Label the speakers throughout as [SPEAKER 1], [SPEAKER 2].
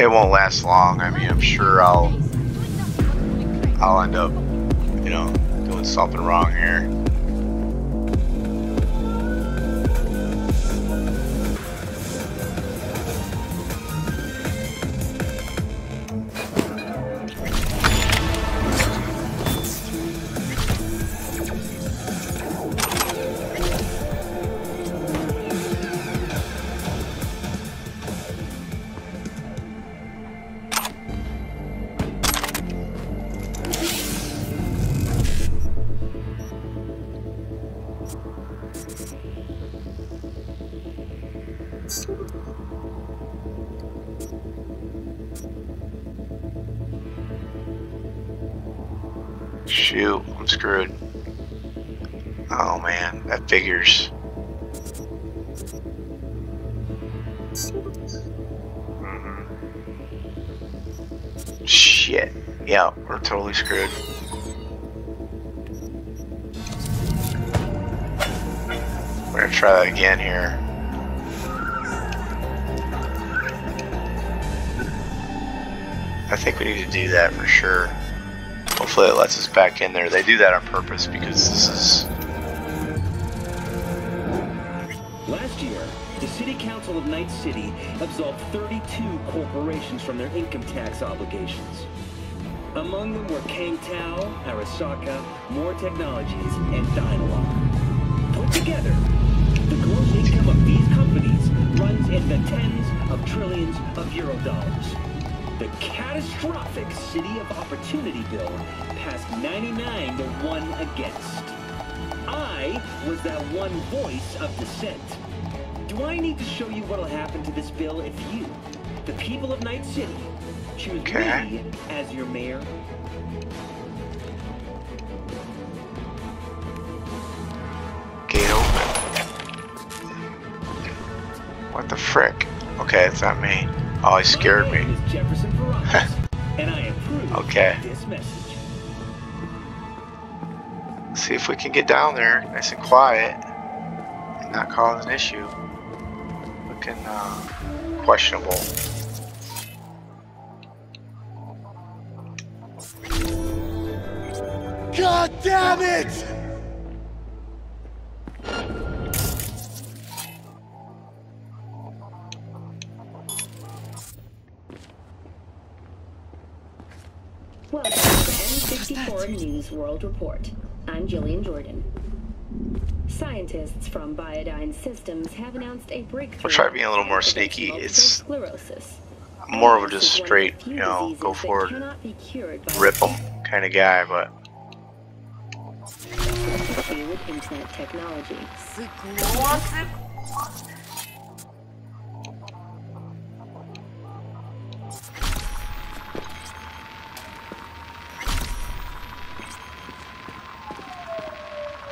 [SPEAKER 1] It won't last long. I mean, I'm sure I'll I'll end up, you know, doing something wrong here. That for sure. Hopefully it lets us back in there. They do that on purpose because this is...
[SPEAKER 2] Last year, the City Council of Night City absolved 32 corporations from their income tax obligations. Among them were Kang Tao, Arasaka, More Technologies, and Dynalar. Put together, the gross income of these companies runs in the tens of trillions of euro dollars. The catastrophic City of Opportunity bill passed 99 to 1 against. I was that one voice of dissent. Do I need to show you what'll happen to this bill if you, the people of Night City, choose
[SPEAKER 1] Okay.
[SPEAKER 2] me as your mayor?
[SPEAKER 1] Gate open. What the frick? Okay, it's not me. Oh, he scared me.
[SPEAKER 2] name is Jefferson Peralez, and I approve
[SPEAKER 1] Okay.
[SPEAKER 2] this message.
[SPEAKER 1] See if we can get down there nice and quiet and not cause an issue. Looking uh, questionable.
[SPEAKER 3] God damn it!
[SPEAKER 4] News World Report. I'm Jillian Jordan. Scientists from Biodyne Systems have announced a breakthrough.
[SPEAKER 1] We'll try being a little more
[SPEAKER 4] in
[SPEAKER 1] sneaky. It's
[SPEAKER 4] sclerosis.
[SPEAKER 1] more of a just straight, you know, go
[SPEAKER 4] that
[SPEAKER 1] forward,
[SPEAKER 4] be cured by
[SPEAKER 1] rip them kind of guy, but
[SPEAKER 4] with internet technology.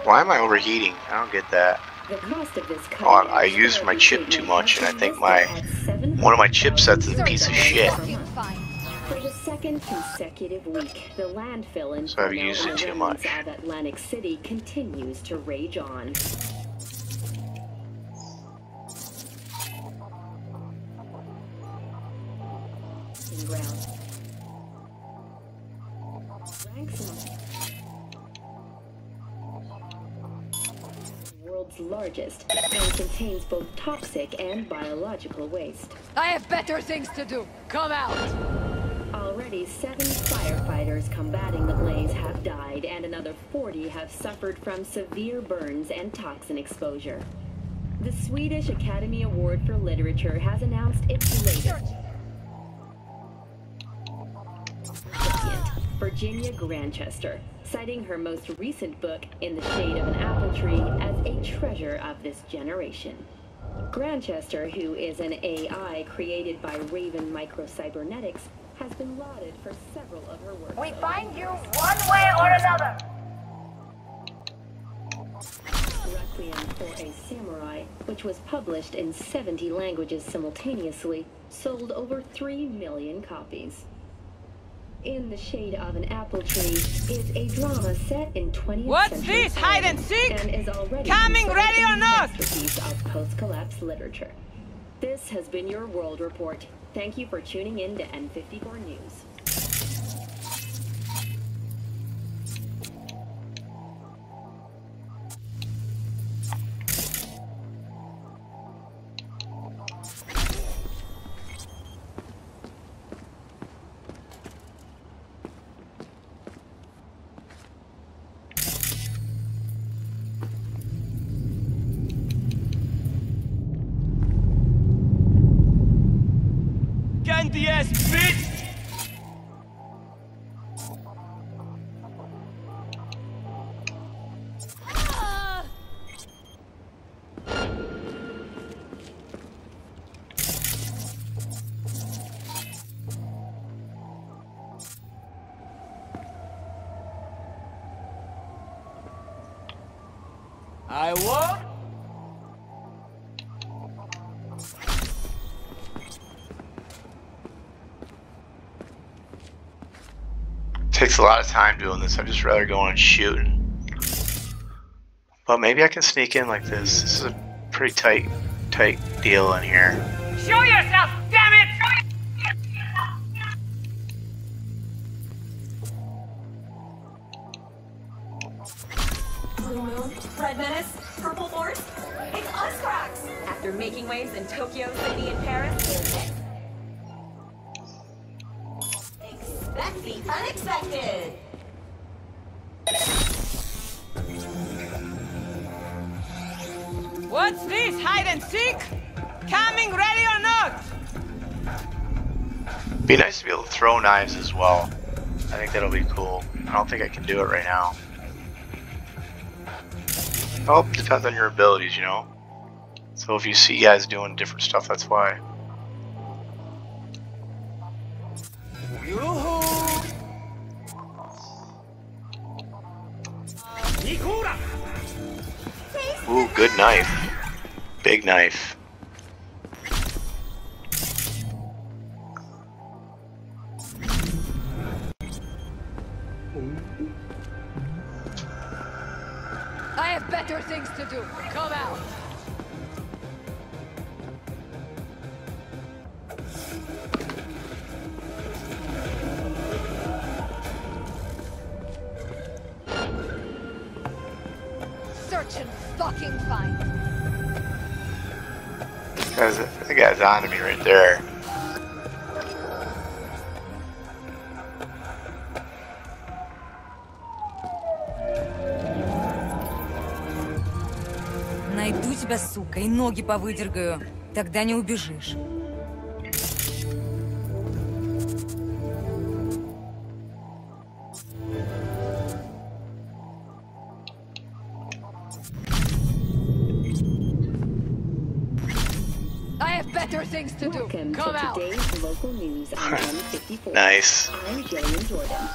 [SPEAKER 1] Why am I overheating? I don't get that.
[SPEAKER 4] The cost of this
[SPEAKER 1] Oh, I- I used my chip too much, and I think my-
[SPEAKER 4] listed at 700,000
[SPEAKER 1] one of my chipsets is a piece of shit.
[SPEAKER 4] For the second consecutive week, the landfill in
[SPEAKER 1] So I've used it too much.
[SPEAKER 4] Atlantic City continues to rage on. Largest and contains both toxic and biological waste.
[SPEAKER 5] I have better things to do. Come out.
[SPEAKER 4] Already seven firefighters combating the blaze have died, and another 40 have suffered from severe burns and toxin exposure. The Swedish Academy Award for Literature has announced its latest recipient, Virginia Granchester, citing her most recent book, In the Shade of an Apple Tree, as a treasure of this generation. Granchester, who is an AI created by Raven Microcybernetics, has been lauded for several of her works.
[SPEAKER 5] We find you one way or another.
[SPEAKER 4] Requiem for a Samurai, which was published in 70 languages simultaneously, sold over 3 million copies. In the Shade of an Apple Tree is a drama set in 20th
[SPEAKER 6] What's
[SPEAKER 4] century
[SPEAKER 6] this, hide and seek?
[SPEAKER 4] And is already
[SPEAKER 6] Coming, ready or not?
[SPEAKER 4] of post-collapse literature. This has been your World Report. Thank you for tuning in to N54 News.
[SPEAKER 1] Takes a lot of time doing this. I'd just rather go on shooting. But maybe I can sneak in like this. This is a pretty tight, tight deal in here.
[SPEAKER 5] Show yourself,
[SPEAKER 1] Be nice to be able to throw knives as well. I think that'll be cool. I don't think I can do it right now. Oh, depends on your abilities, you know. So if you see guys doing different stuff, that's why. Ooh, good knife. Big knife.
[SPEAKER 5] Better things to do. Come out. Search and fucking find.
[SPEAKER 1] That guy's on to me right there.
[SPEAKER 7] И ноги повыдергаю. Тогда не убежишь.
[SPEAKER 5] I have better things to do.
[SPEAKER 4] Welcome
[SPEAKER 5] Come
[SPEAKER 4] to
[SPEAKER 5] out.
[SPEAKER 4] today's local news on N54.
[SPEAKER 1] Nice.
[SPEAKER 4] I'm Jillian Jordan.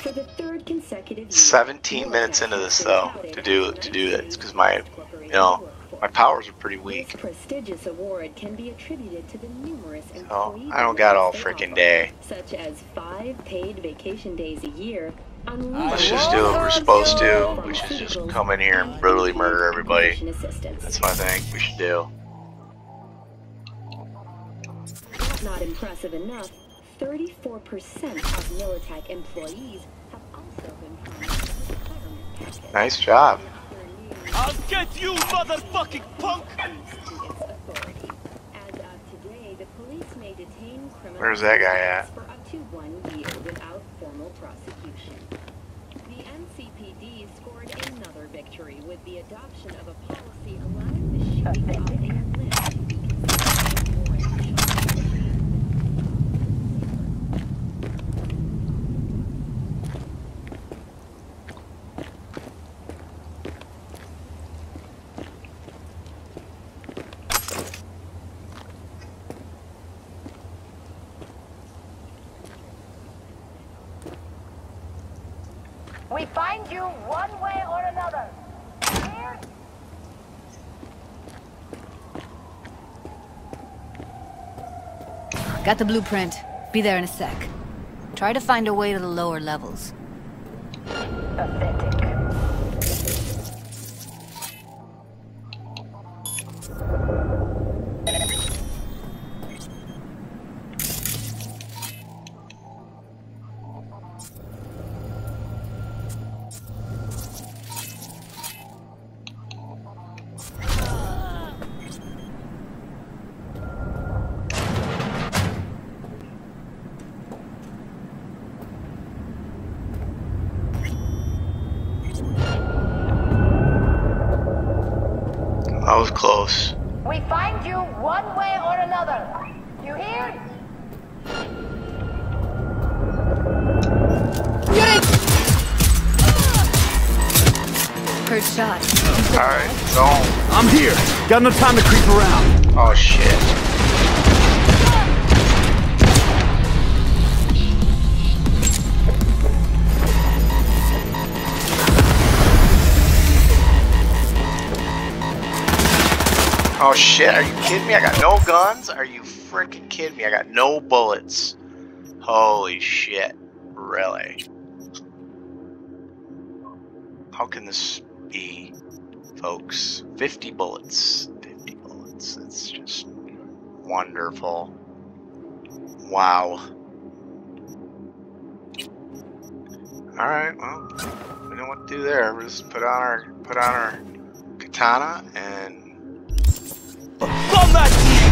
[SPEAKER 4] For the third consecutive year,
[SPEAKER 1] 17 minutes into this though to do to do this because my you know my powers are pretty
[SPEAKER 4] This
[SPEAKER 1] weak.
[SPEAKER 4] prestigious award can be attributed to the numerous employee
[SPEAKER 1] I don't got all freaking day.
[SPEAKER 4] such as five paid vacation days a year,
[SPEAKER 1] Let's just do what we're supposed to, which is just come in here and brutally murder everybody. That's what I think we should do.
[SPEAKER 4] Not impressive enough, 34% of Militech employees have also been promised a retirement package.
[SPEAKER 1] Nice job.
[SPEAKER 3] I'll get you, motherfucking punk!
[SPEAKER 4] to its authority. As of today, the police may detain criminals
[SPEAKER 1] Where's that guy at?
[SPEAKER 4] for up to one year without formal prosecution. The NCPD scored another victory with the adoption of a policy allowing the shooting of a limb to be considered a warrant.
[SPEAKER 5] We find you one way or another. Clear?
[SPEAKER 8] Got the blueprint. Be there in a sec. Try to find a way to the lower levels.
[SPEAKER 5] Pathetic.
[SPEAKER 1] was close.
[SPEAKER 5] We find you one way or another. You hear?
[SPEAKER 8] Heard shot.
[SPEAKER 1] Alright, zone.
[SPEAKER 3] I'm here. Got no time to creep around.
[SPEAKER 1] Oh shit. Oh shit, are you kidding me? I got no guns? Are you freaking kidding me? I got no bullets. Holy shit. Really? How can this be, folks? 50 bullets. 50 bullets. It's just wonderful. Wow. Alright, well, we know what to do there. We'll just put on our put on our katana and
[SPEAKER 3] Come at me,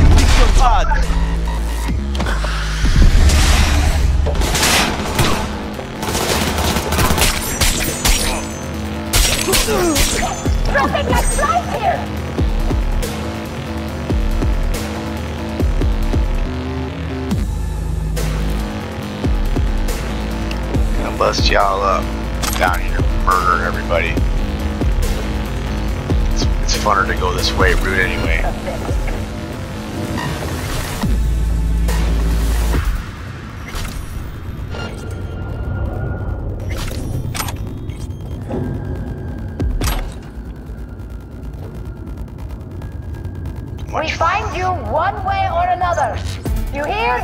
[SPEAKER 1] bust y'all up down here, murdering everybody. It's, funner to go this way route anyway.
[SPEAKER 5] We find you one way or another. You hear?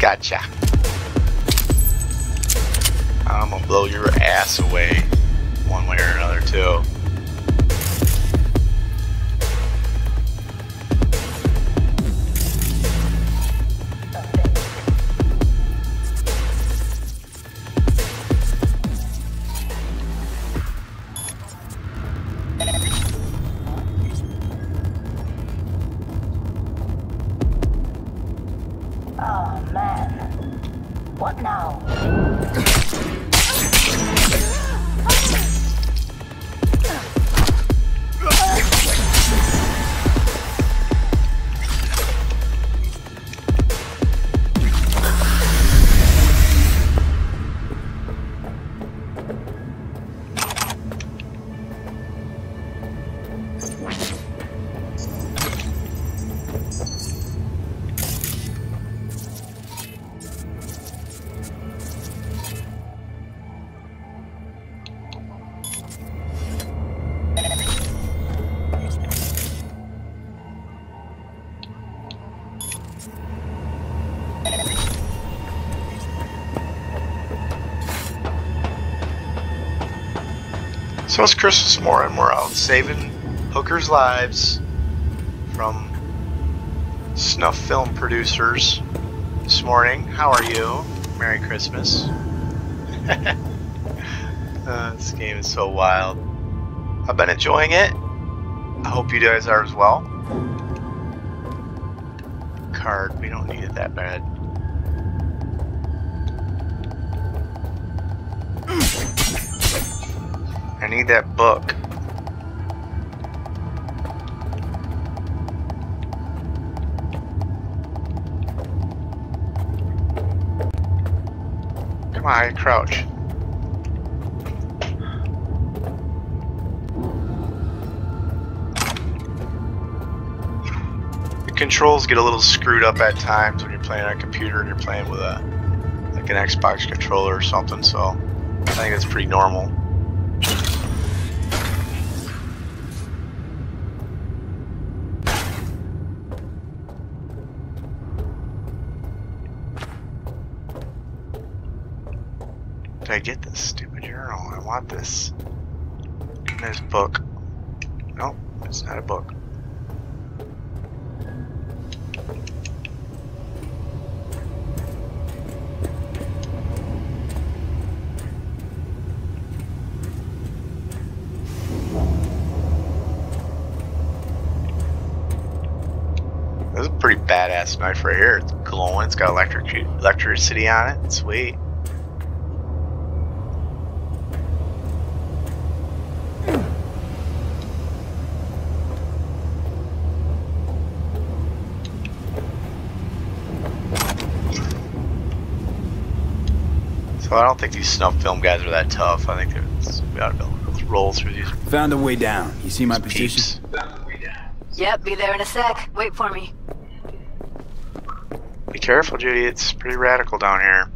[SPEAKER 1] Gotcha. I'm gonna blow your ass away one way or another too. So it's Christmas morning. We're out saving hookers' lives from snuff film producers this morning. How are you? Merry Christmas. Uh, this game is so wild. I've been enjoying it. I hope you guys are as well. Card, we don't need it that bad. Need that book. Come on, crouch. The controls get a little screwed up at times when you're playing on a computer and you're playing with a like an Xbox controller or something, so I think it's pretty normal. Did I get this stupid journal? I want this. This book. Nope, it's not a book. This is a pretty badass knife right here. It's glowing. It's got electric electricity on it. Sweet. So I don't think these snuff film guys are that tough. I think they're we ought to be able to roll through these.
[SPEAKER 9] Found a way down. You see my
[SPEAKER 1] peeps.
[SPEAKER 9] position?
[SPEAKER 8] Yep, be there in a sec. Wait for me.
[SPEAKER 1] Be careful, Judy. It's pretty radical down here.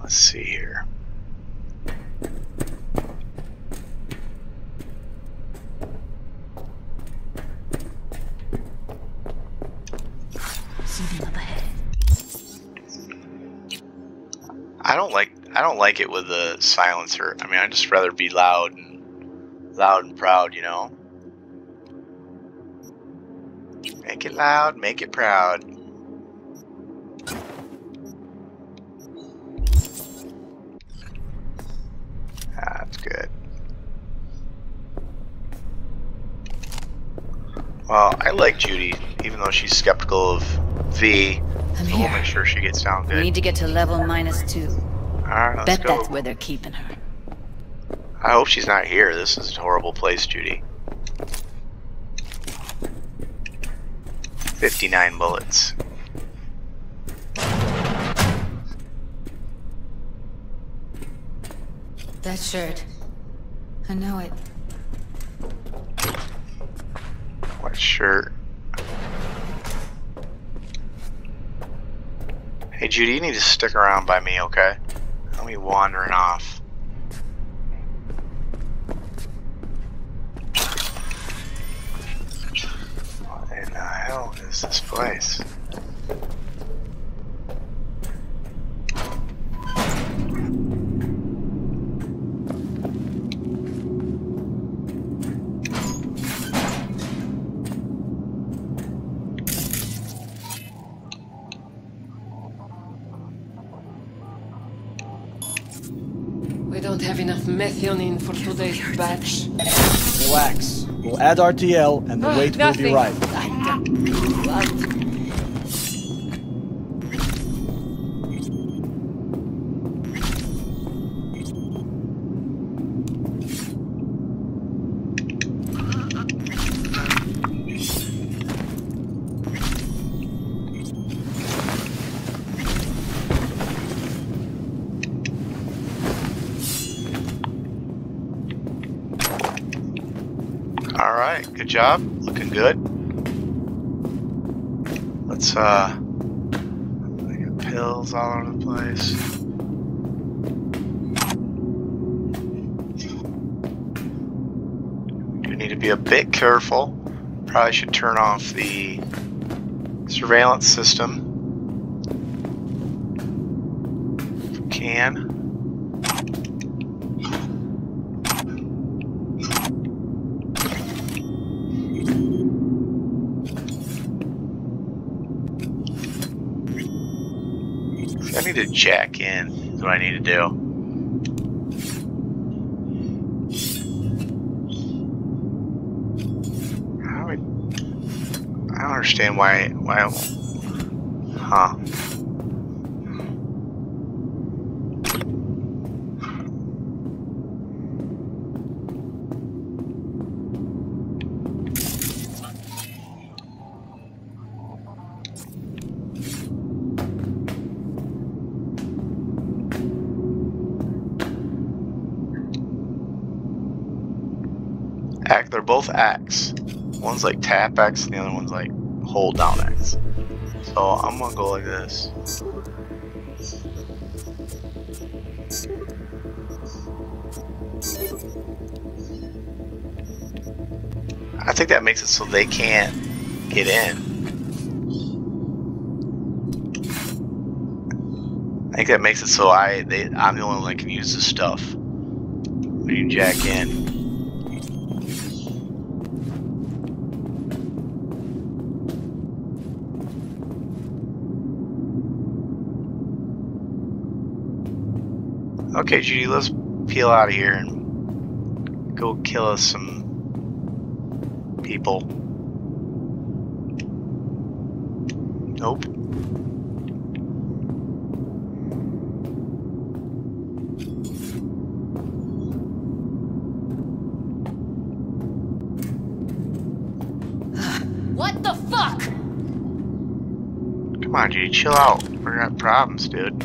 [SPEAKER 1] Let's see here.
[SPEAKER 8] See them up ahead.
[SPEAKER 1] I don't like I don't like it with a silencer. I mean, I'd just rather be loud and loud and proud, you know. Make it loud, make it proud. That's good. Well, I like Judy, even though she's skeptical of V.
[SPEAKER 8] I'm
[SPEAKER 1] So we'll make sure she gets down
[SPEAKER 8] We need to get to level minus two.
[SPEAKER 1] Ah, let's
[SPEAKER 8] Bet
[SPEAKER 1] go.
[SPEAKER 8] that's where they're keeping her.
[SPEAKER 1] I hope she's not here. This is a horrible place, Judy. 59 bullets.
[SPEAKER 8] That shirt. I know it.
[SPEAKER 1] What shirt? Hey, Judy, you need to stick around by me, okay? Me wandering off. What in the hell is this place?
[SPEAKER 10] We don't have enough methionine for today's batch.
[SPEAKER 3] Relax. We'll add RTL and the
[SPEAKER 10] Ah,
[SPEAKER 3] weight will be right.
[SPEAKER 1] Job. Looking good. Let's, uh. I got pills all over the place. Do need to be a bit careful. Probably should turn off the surveillance system. If can. I need to jack in. Is what I need to do. I don't understand why. Why Huh? Act. They're both X. One's like tap X, and the other one's like hold down X. So I'm gonna go like this. I think that makes it so they can't get in. I think that makes it so I they I'm the only one that can use this stuff. When you jack in. Okay, Judy, let's peel out of here and go kill us some people. Nope.
[SPEAKER 8] What the fuck?
[SPEAKER 1] Come on, Judy, chill out. We're gonna have problems, dude.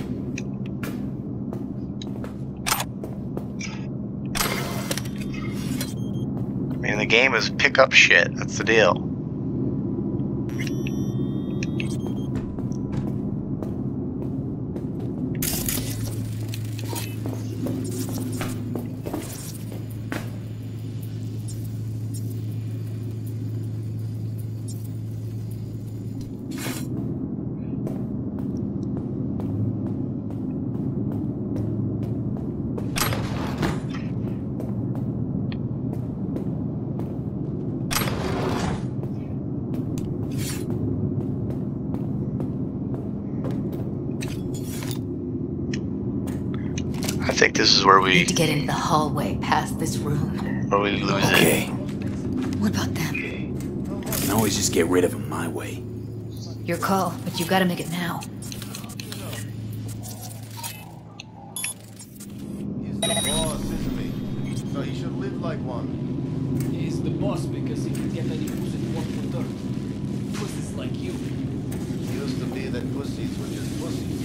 [SPEAKER 1] Game is pick up shit. That's the deal. I think this is where we
[SPEAKER 8] Need to get into the hallway past this room.
[SPEAKER 1] where we lose
[SPEAKER 9] Okay.
[SPEAKER 1] it.
[SPEAKER 8] What about them?
[SPEAKER 9] I can always just get rid of him my way.
[SPEAKER 8] Your call, but you gotta make it now.
[SPEAKER 11] He's the boss, isn't he? So he should live like one.
[SPEAKER 12] He's the boss because he can get any pussy he wants for dirt. Pussies like you.
[SPEAKER 11] Used to be that pussies were just pussies.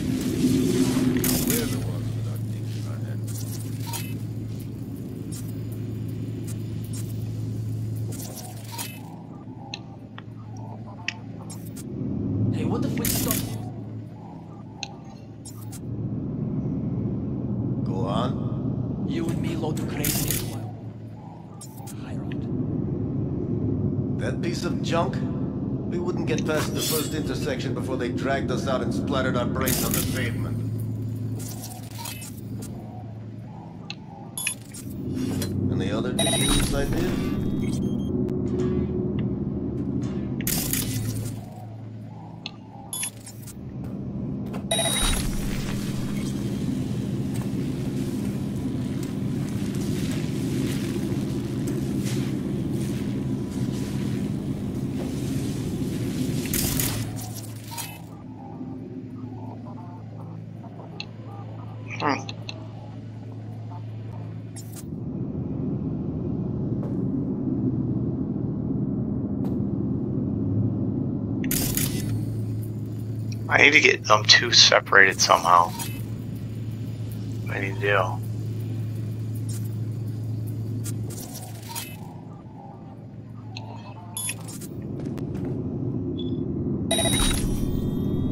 [SPEAKER 11] We're the ones with our dicks in our heads.
[SPEAKER 12] Hey, what if we stop?
[SPEAKER 11] Go on.
[SPEAKER 12] You and me load the crate into a high road.
[SPEAKER 11] That piece of junk? We wouldn't get past the intersection before they dragged us out and splattered our brains on the pavement.
[SPEAKER 1] Them two separated somehow. I need to do.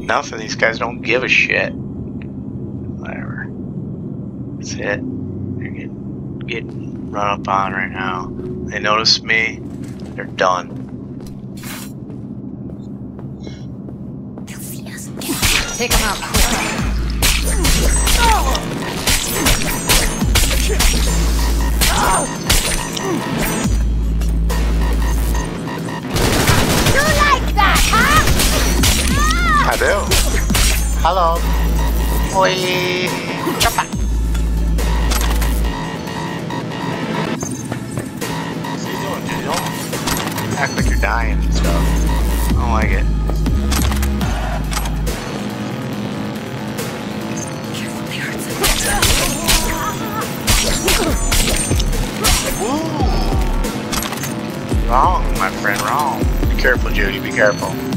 [SPEAKER 1] Nothing. These guys don't give a shit. Whatever. That's it. They're getting, getting run up on right now. They notice me. They're done.
[SPEAKER 8] Take him out quick.
[SPEAKER 5] You like that, huh?
[SPEAKER 1] I do. Hello. Oi. Choppa. What are you doing, dude? Act like you're dying and stuff. I don't like it. Ooh. Wrong, my friend, wrong. Be careful, Judy, be careful.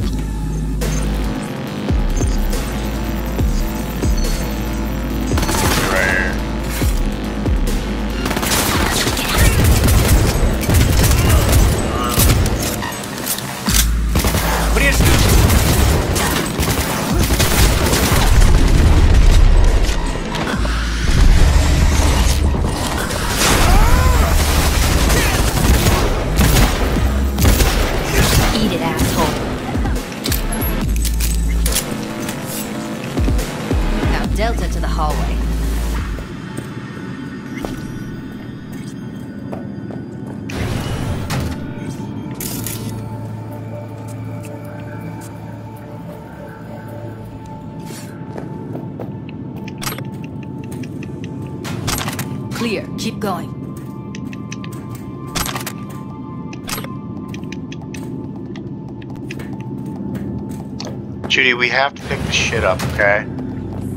[SPEAKER 1] Judy, we have to pick the shit up, okay?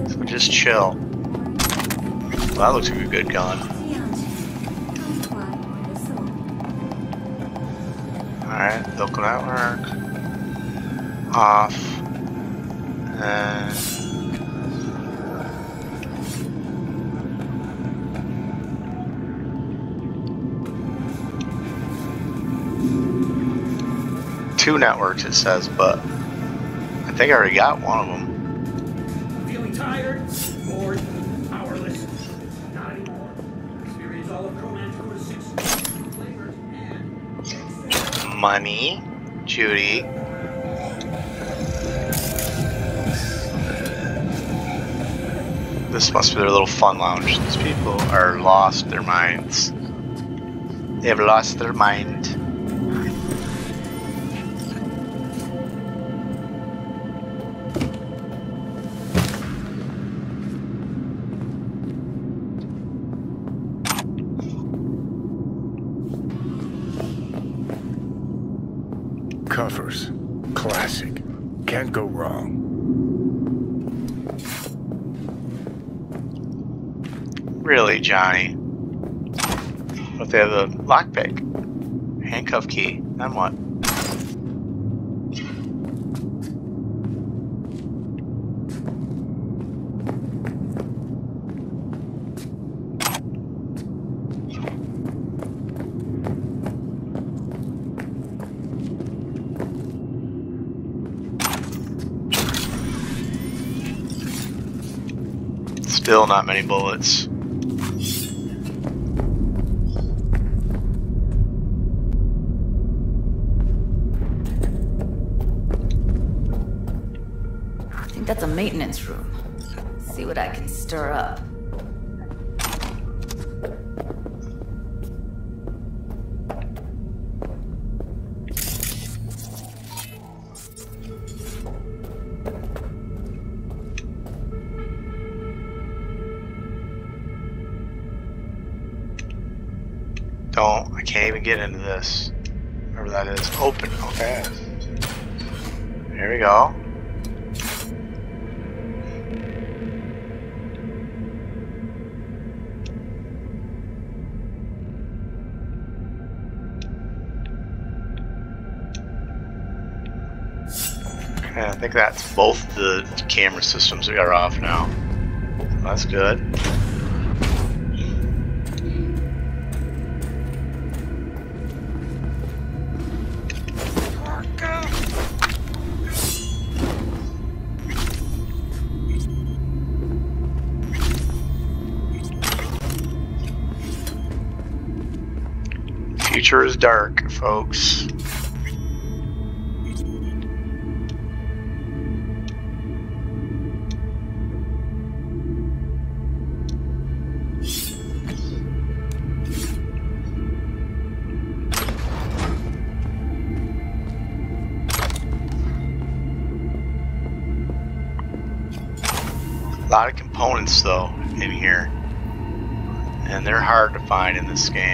[SPEAKER 1] So just chill. Well, that looks like a good gun. Alright, local network. Off. And two networks, it says, but think I already got one of them.
[SPEAKER 13] Feeling tired, bored, powerless? Not anymore. Experience all of Command 6 flavors and
[SPEAKER 1] Money, Judy. This must be their little fun lounge. These people are lost their minds. They have lost their mind. Johnny? If they have a lockpick? Handcuff key. Then what? Still not many bullets.
[SPEAKER 8] Maintenance room. See what I can stir up.
[SPEAKER 1] Don't. I can't even get into think that's both the camera systems are off now. That's good. Future is dark, folks. This game.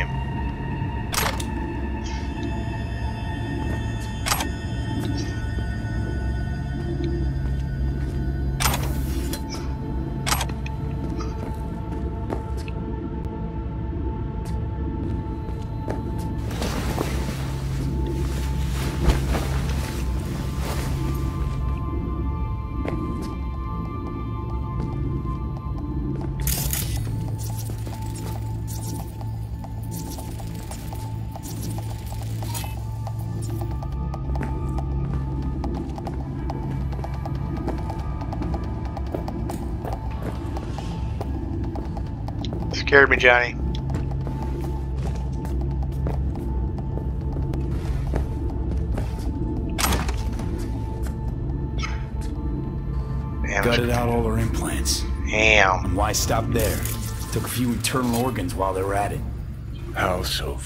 [SPEAKER 1] Scared me, Johnny. Damn.
[SPEAKER 9] Gutted out all their implants.
[SPEAKER 1] Damn.
[SPEAKER 9] And why stop there? Took a few internal organs while they were at it.
[SPEAKER 14] How so?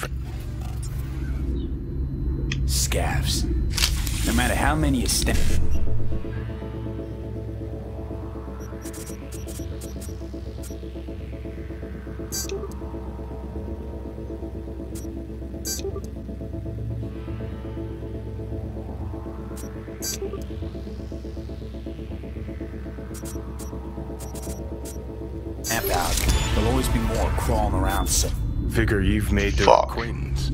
[SPEAKER 9] Scavs. No matter how many you stand.
[SPEAKER 14] You've made
[SPEAKER 1] the
[SPEAKER 14] acquaintance.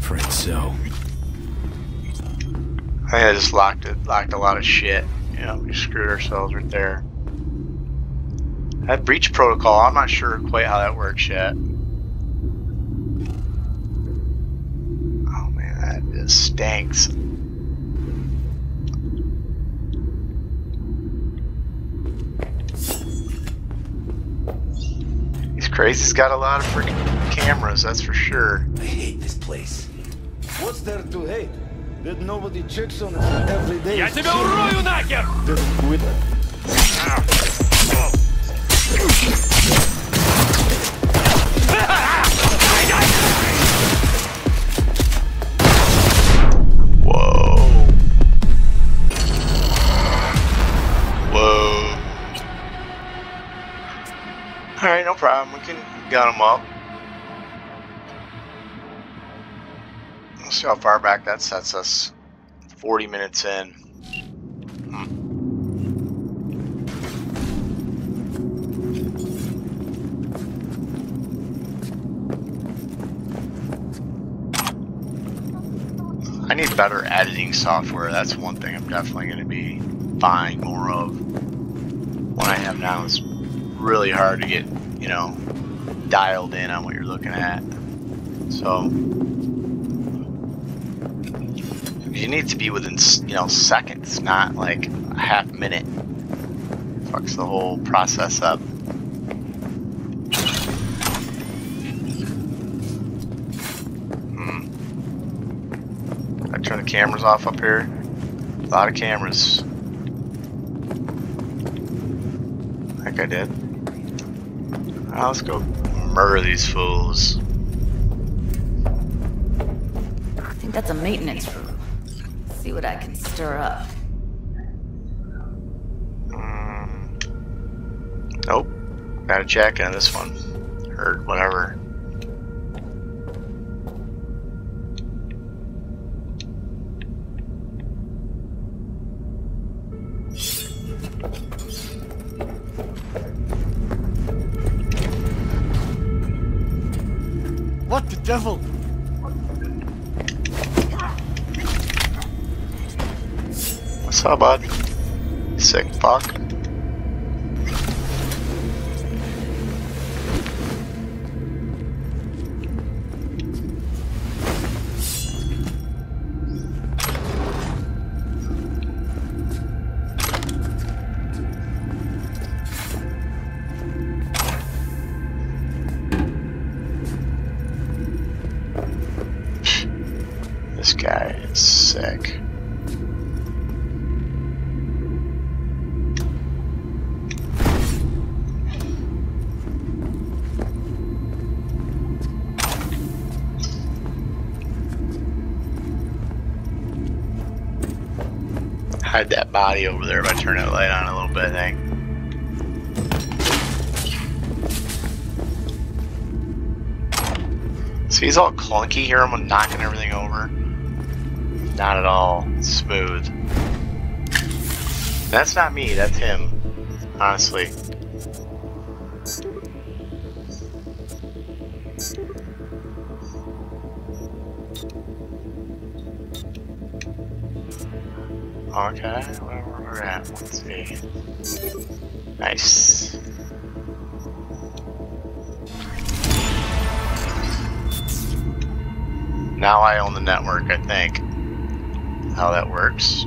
[SPEAKER 9] Afraid so.
[SPEAKER 1] I think I just locked it, locked a lot of shit. You know, we screwed ourselves right there. That breach protocol, I'm not sure quite how that works yet. Oh man, that just stinks. These crazies got a lot of freaking cameras, that's for sure.
[SPEAKER 9] I hate this place.
[SPEAKER 15] What's there to hate? That nobody checks on us every day.
[SPEAKER 3] Я тебя урою нахер!
[SPEAKER 15] Then quit it.
[SPEAKER 1] Whoa. Whoa. Alright, no problem. We can gun them up. See how far back that sets us. 40 minutes in. I need better editing software. That's one thing I'm definitely going to be buying more of. What I have now is really hard to get, you know, dialed in on what you're looking at. So you need to be within, you know, seconds, not like a half minute. Fucks the whole process up. Hmm. I turn the cameras off up here. A lot of cameras. I think I did. Ah, let's go murder these fools.
[SPEAKER 8] I think that's a maintenance. See what I can stir up.
[SPEAKER 1] Mm. Nope. Got a check on this one. Heard whatever.
[SPEAKER 15] What the devil?
[SPEAKER 1] Up. Sick fuck. Body over there if I turn that light on a little bit, I think. See, he's all clunky here. I'm knocking everything over. Not at all smooth. That's not me, that's him. Honestly. Okay, where we're at, let's see. Nice. Now I own the network, I think. How that works.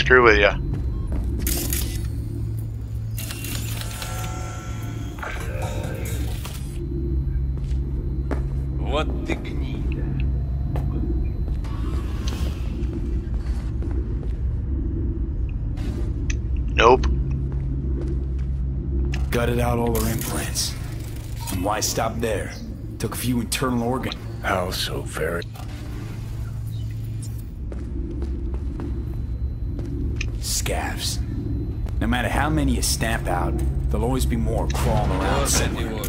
[SPEAKER 1] screw with you.
[SPEAKER 3] Вот ты гнида.
[SPEAKER 1] Nope.
[SPEAKER 9] Gutted out all her implants. And why stop there? Took a few internal organs.
[SPEAKER 14] How so very?
[SPEAKER 9] Scavs. No matter how many you stamp out, there'll always be more crawling around somewhere.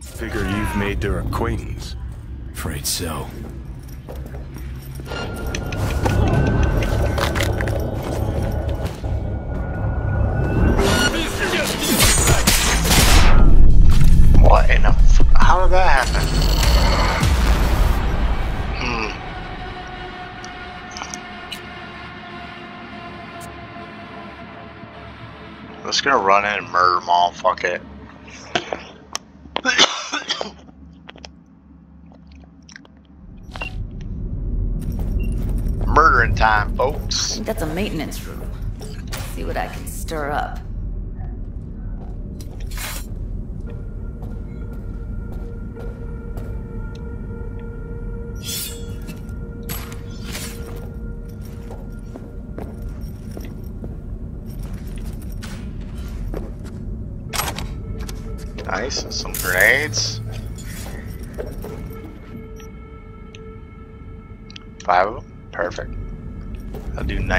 [SPEAKER 14] Figure you've made their acquaintance.
[SPEAKER 9] Afraid so.
[SPEAKER 1] Fuck. Murdering time, folks.
[SPEAKER 8] That's a maintenance room. See what I can stir up.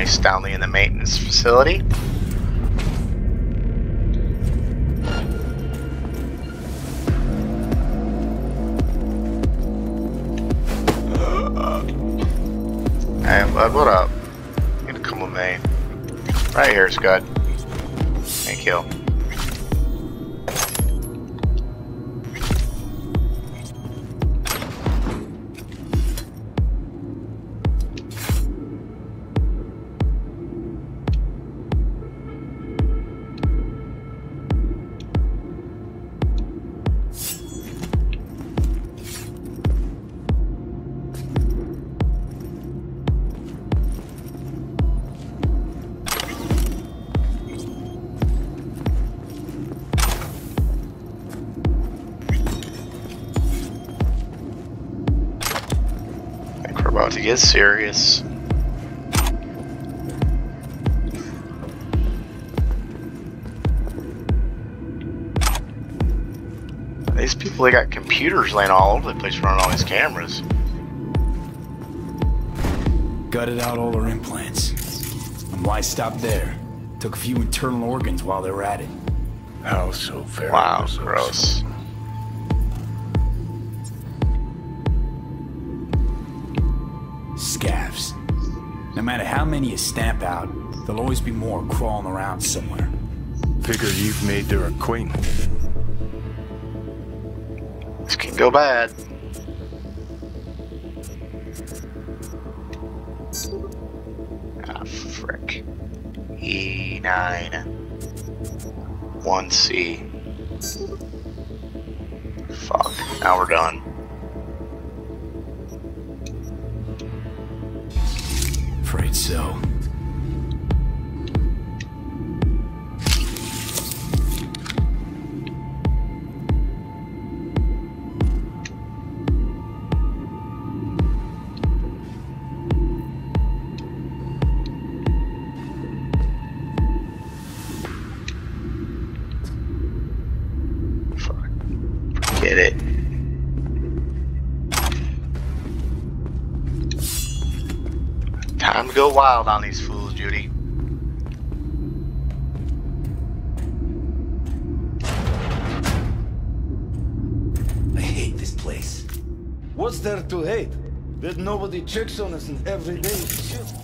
[SPEAKER 1] Nice downly in the maintenance facility. Hey, bud, what up? You to come with me. Right here is good. Thank you. We're about to get serious. These people, they got computers laying all over the place running all these cameras.
[SPEAKER 9] Gutted out all her implants. And why stop there? Took a few internal organs while they were at it.
[SPEAKER 14] How so very
[SPEAKER 1] Wow, gross.
[SPEAKER 9] How many you stamp out, there'll always be more crawling around somewhere.
[SPEAKER 14] Figure you've made their acquaintance.
[SPEAKER 1] This can go bad. Ah, frick. E9. 1C. Fuck. Now we're done. Wild on these fools, Judy.
[SPEAKER 15] I hate this place. What's there to hate? That nobody checks on us and every day is shit.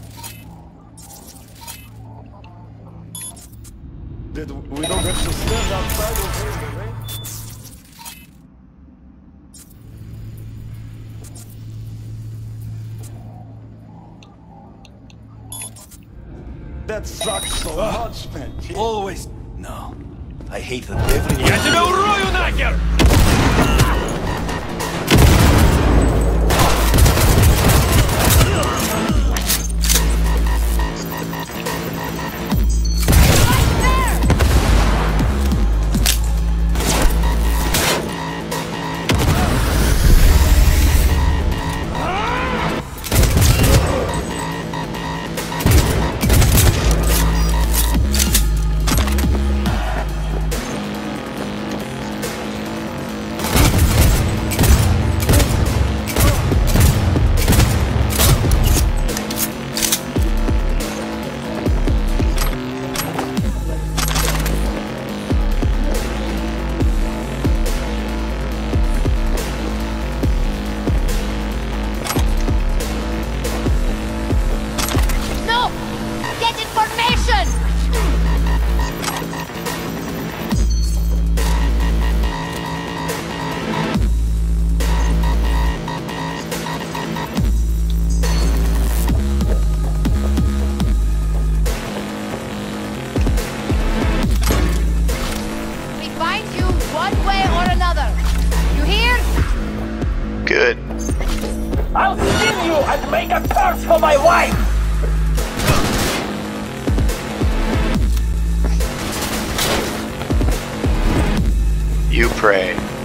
[SPEAKER 15] That sucks so uh, much, man.
[SPEAKER 3] Always. No. I hate that every...
[SPEAKER 1] pray.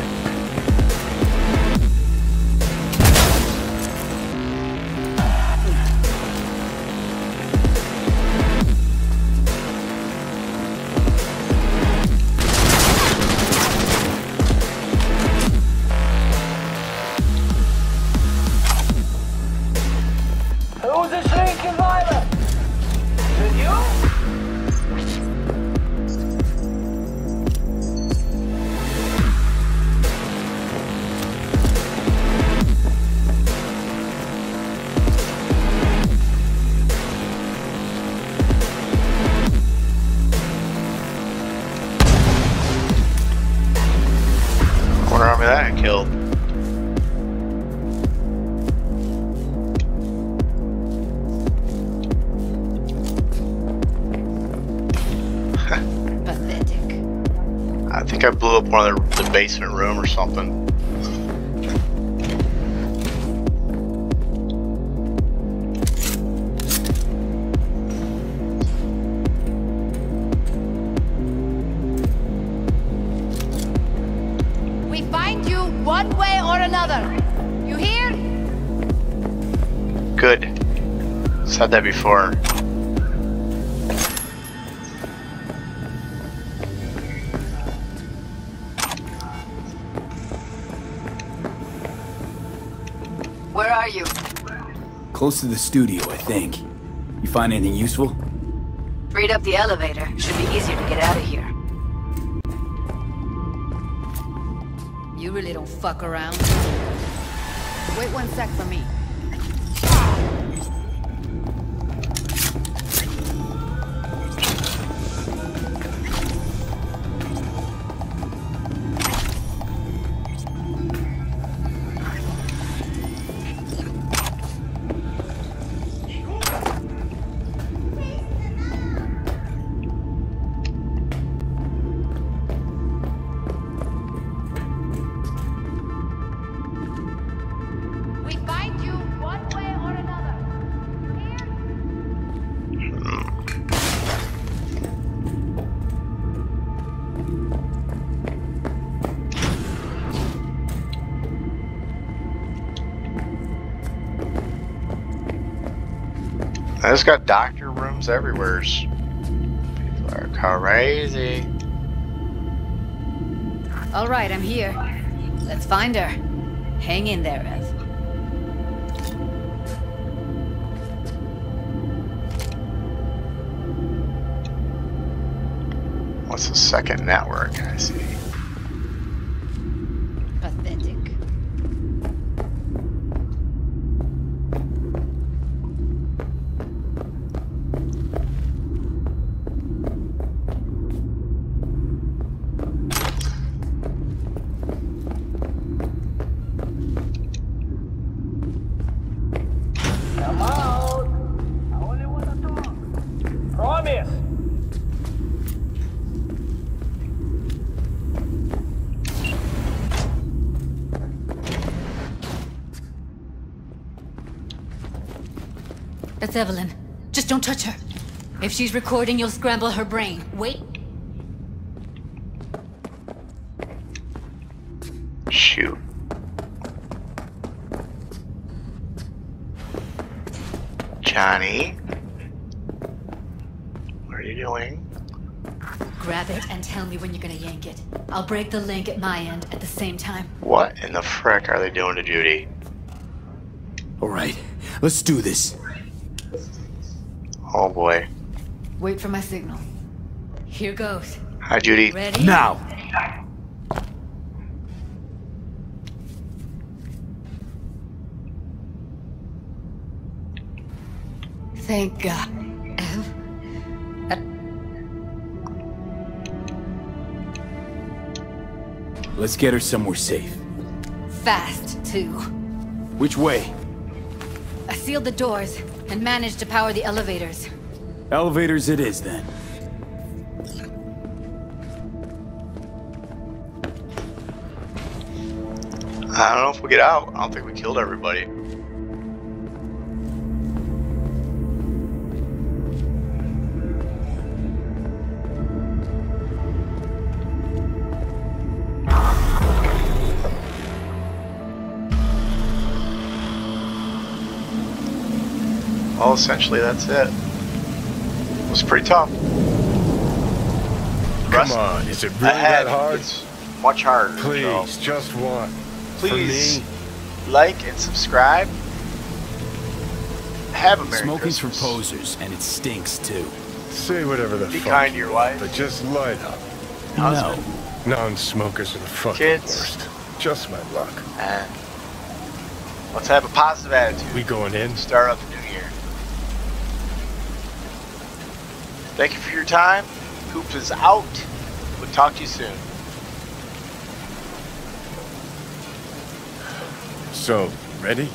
[SPEAKER 1] Basement room or something.
[SPEAKER 8] We find you one way or another. You hear?
[SPEAKER 1] Good. Said that before.
[SPEAKER 9] Close to the studio, I think. You find anything useful?
[SPEAKER 8] Freed up the elevator. Should be easier to get out of here. You really don't fuck around. Wait one sec for me.
[SPEAKER 1] I just got doctor rooms everywhere. People are crazy.
[SPEAKER 8] All right, I'm here. Let's find her. Hang in there, Ev.
[SPEAKER 1] What's the second network? I see.
[SPEAKER 8] Pathetic.
[SPEAKER 3] Come out! I only want to talk. Promise!
[SPEAKER 8] That's Evelyn. Just don't touch her. If she's recording, you'll scramble her brain. Wait.
[SPEAKER 1] Shoot. Johnny? What are you doing?
[SPEAKER 8] Grab it and tell me when you're gonna yank it. I'll break the link at my end at the same time.
[SPEAKER 1] What in the frick are they doing to Judy?
[SPEAKER 9] Alright, let's do this.
[SPEAKER 1] Oh boy.
[SPEAKER 8] Wait for my signal. Here goes.
[SPEAKER 1] Hi, Judy.
[SPEAKER 8] Ready?
[SPEAKER 9] Now!
[SPEAKER 8] Thank God. Ev?
[SPEAKER 9] Let's get her somewhere safe.
[SPEAKER 8] Fast, too.
[SPEAKER 9] Which way?
[SPEAKER 8] I sealed the doors and managed to power the elevators.
[SPEAKER 9] Elevators it is, then.
[SPEAKER 1] I don't know if we get out. I don't think we killed everybody. Well, essentially that's it. It was pretty tough.
[SPEAKER 14] Come on, is it really
[SPEAKER 1] ahead
[SPEAKER 14] that hard?
[SPEAKER 1] is much harder.
[SPEAKER 14] Please,
[SPEAKER 1] so
[SPEAKER 14] just one.
[SPEAKER 1] please like and subscribe. Have a Merry
[SPEAKER 9] Smoking's for posers, and it stinks too.
[SPEAKER 14] say whatever the
[SPEAKER 1] Be
[SPEAKER 14] fuck.
[SPEAKER 1] Be kind to your wife.
[SPEAKER 14] But just light up.
[SPEAKER 9] No.
[SPEAKER 14] Non-smokers are the fucking
[SPEAKER 1] Kids.
[SPEAKER 14] worst. Just my luck.
[SPEAKER 1] And let's have a positive attitude.
[SPEAKER 14] We going in?
[SPEAKER 1] Start up the new year. Thank you for your time. Koop is out. We'll talk to you soon.
[SPEAKER 14] So, ready?